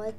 What?